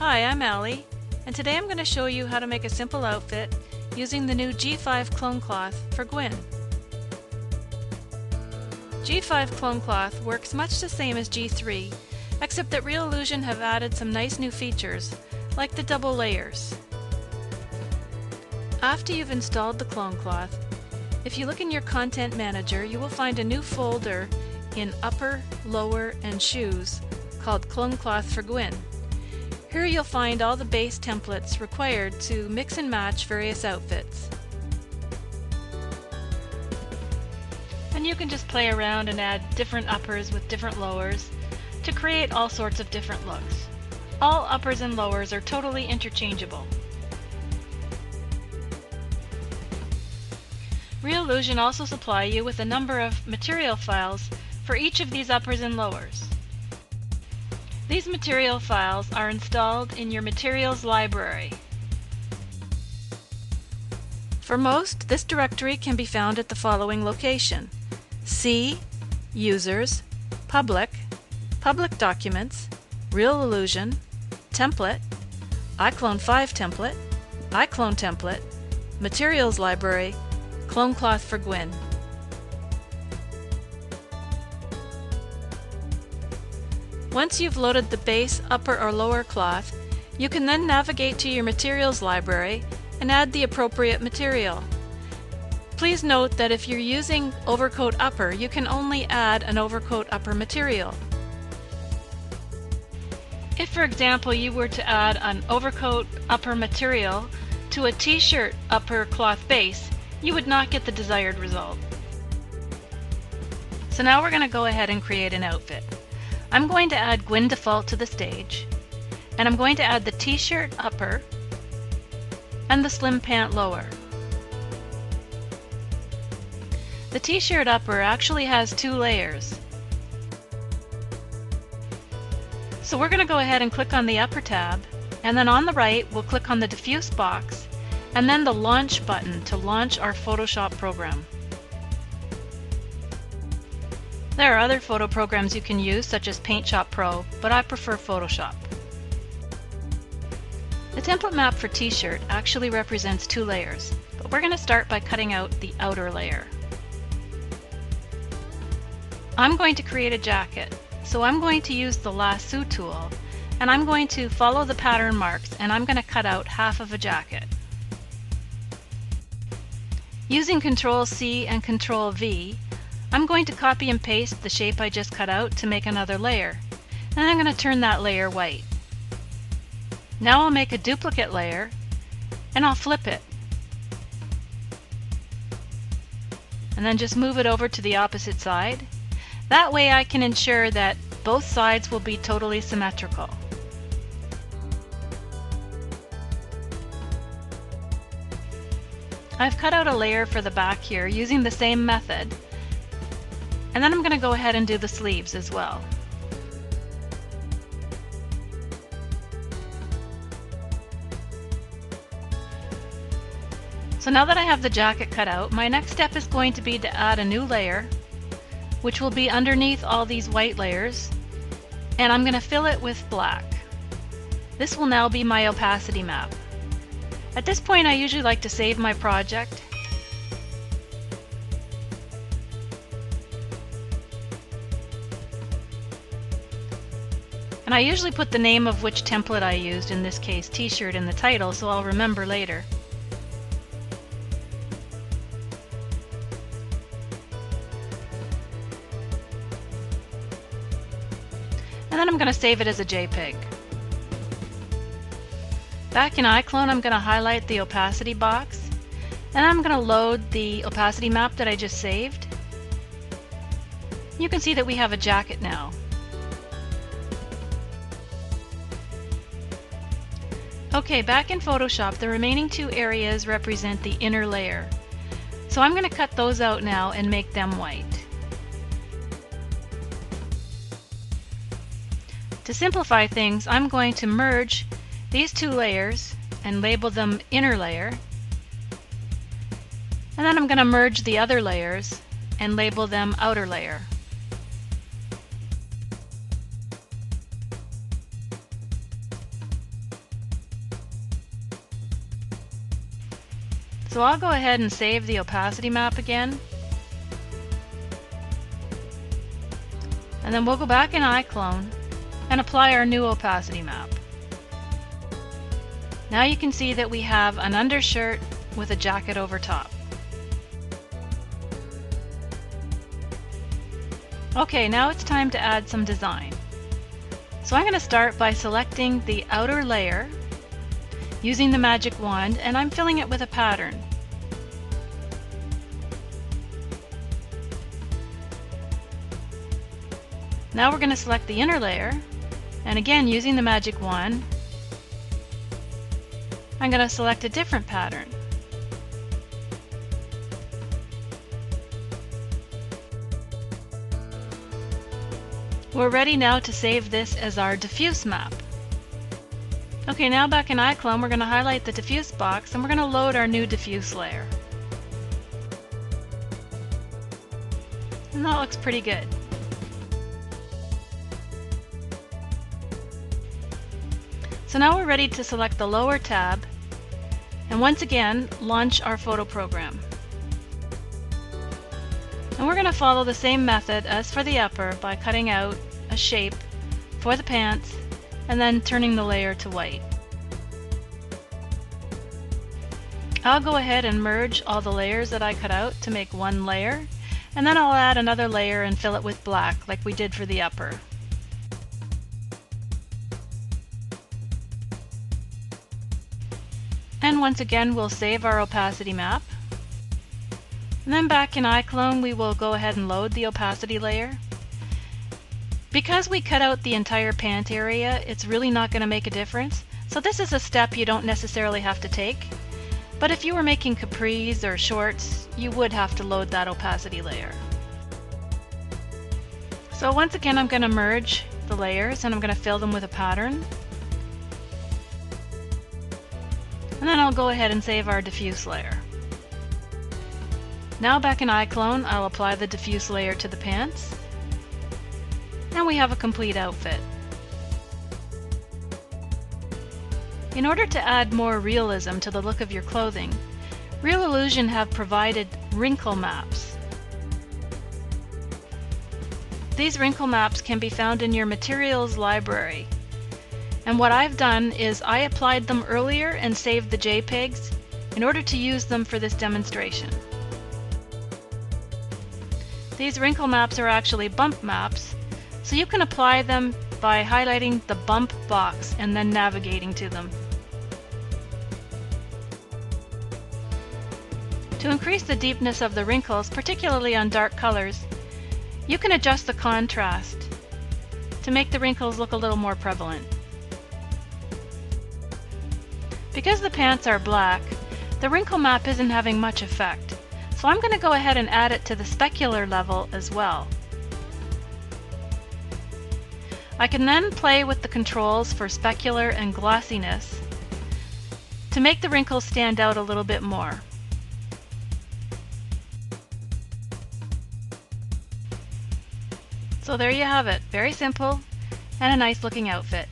Hi, I'm Alley, and today I'm going to show you how to make a simple outfit using the new G5 clone cloth for Gwyn. G5 clone cloth works much the same as G3, except that Reallusion have added some nice new features, like the double layers. After you've installed the clone cloth, if you look in your Content Manager, you will find a new folder in Upper, Lower, and Shoes called Clone Cloth for Gwyn. Here you'll find all the base templates required to mix and match various outfits. And you can just play around and add different uppers with different lowers to create all sorts of different looks. All uppers and lowers are totally interchangeable. Reallusion also supply you with a number of material files for each of these uppers and lowers. These material files are installed in your materials library. For most, this directory can be found at the following location. C, Users, Public, Public Documents, Reallusion, Template, iClone 5 Template, iClone Template, Materials Library, Clone Cloth for Gwyn. Once you've loaded the base, upper or lower cloth, you can then navigate to your materials library and add the appropriate material. Please note that if you're using overcoat upper, you can only add an overcoat upper material. If for example you were to add an overcoat upper material to a t-shirt upper cloth base, you would not get the desired result. So now we're going to go ahead and create an outfit. I'm going to add Gwyn Default to the stage, and I'm going to add the t-shirt upper and the slim pant lower. The t-shirt upper actually has two layers. So we're going to go ahead and click on the upper tab, and then on the right we'll click on the diffuse box, and then the launch button to launch our Photoshop program. There are other photo programs you can use, such as PaintShop Pro, but I prefer Photoshop. The template map for t-shirt actually represents two layers, but we're going to start by cutting out the outer layer. I'm going to create a jacket, so I'm going to use the lasso tool, and I'm going to follow the pattern marks, and I'm going to cut out half of a jacket. Using Ctrl C and Ctrl V, I'm going to copy and paste the shape I just cut out to make another layer. And I'm going to turn that layer white. Now I'll make a duplicate layer and I'll flip it. And then just move it over to the opposite side. That way I can ensure that both sides will be totally symmetrical. I've cut out a layer for the back here using the same method and then I'm going to go ahead and do the sleeves as well. So now that I have the jacket cut out, my next step is going to be to add a new layer, which will be underneath all these white layers, and I'm going to fill it with black. This will now be my opacity map. At this point I usually like to save my project And I usually put the name of which template I used, in this case t-shirt, in the title so I'll remember later. And then I'm going to save it as a JPEG. Back in iClone I'm going to highlight the opacity box and I'm going to load the opacity map that I just saved. You can see that we have a jacket now. Okay, back in Photoshop, the remaining two areas represent the inner layer. So I'm going to cut those out now and make them white. To simplify things, I'm going to merge these two layers and label them inner layer. And then I'm going to merge the other layers and label them outer layer. So I'll go ahead and save the opacity map again. And then we'll go back in iClone and apply our new opacity map. Now you can see that we have an undershirt with a jacket over top. Okay, now it's time to add some design. So I'm going to start by selecting the outer layer using the magic wand and I'm filling it with a pattern. Now we're going to select the inner layer and again using the magic wand I'm going to select a different pattern. We're ready now to save this as our diffuse map. Okay, now back in iClone, we're going to highlight the diffuse box and we're going to load our new diffuse layer. And that looks pretty good. So now we're ready to select the lower tab and once again launch our photo program. And we're going to follow the same method as for the upper by cutting out a shape for the pants and then turning the layer to white. I'll go ahead and merge all the layers that I cut out to make one layer and then I'll add another layer and fill it with black like we did for the upper. And once again we'll save our opacity map and then back in iClone we will go ahead and load the opacity layer. Because we cut out the entire pant area, it's really not going to make a difference. So this is a step you don't necessarily have to take. But if you were making capris or shorts, you would have to load that opacity layer. So once again I'm going to merge the layers and I'm going to fill them with a pattern. And then I'll go ahead and save our diffuse layer. Now back in iClone, I'll apply the diffuse layer to the pants. And we have a complete outfit. In order to add more realism to the look of your clothing, Reallusion have provided wrinkle maps. These wrinkle maps can be found in your materials library. And what I've done is I applied them earlier and saved the JPEGs in order to use them for this demonstration. These wrinkle maps are actually bump maps, so you can apply them by highlighting the bump box and then navigating to them. To increase the deepness of the wrinkles, particularly on dark colors, you can adjust the contrast to make the wrinkles look a little more prevalent. Because the pants are black, the wrinkle map isn't having much effect. So I'm going to go ahead and add it to the specular level as well. I can then play with the controls for specular and glossiness to make the wrinkles stand out a little bit more. So there you have it, very simple and a nice looking outfit.